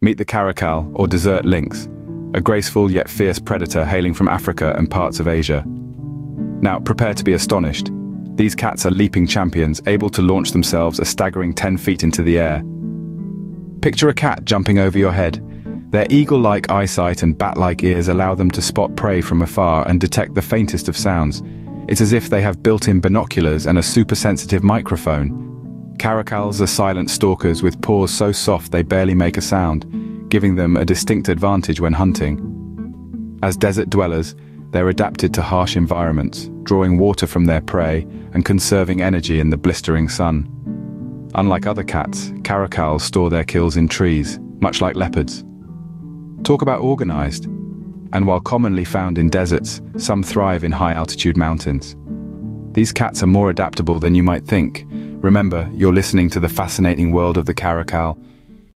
Meet the caracal, or desert lynx, a graceful yet fierce predator hailing from Africa and parts of Asia. Now, prepare to be astonished. These cats are leaping champions, able to launch themselves a staggering 10 feet into the air. Picture a cat jumping over your head. Their eagle-like eyesight and bat-like ears allow them to spot prey from afar and detect the faintest of sounds. It's as if they have built-in binoculars and a super-sensitive microphone. Caracals are silent stalkers with paws so soft they barely make a sound, giving them a distinct advantage when hunting. As desert dwellers, they're adapted to harsh environments, drawing water from their prey and conserving energy in the blistering sun. Unlike other cats, caracals store their kills in trees, much like leopards. Talk about organized. And while commonly found in deserts, some thrive in high-altitude mountains. These cats are more adaptable than you might think. Remember, you're listening to the fascinating world of the caracal,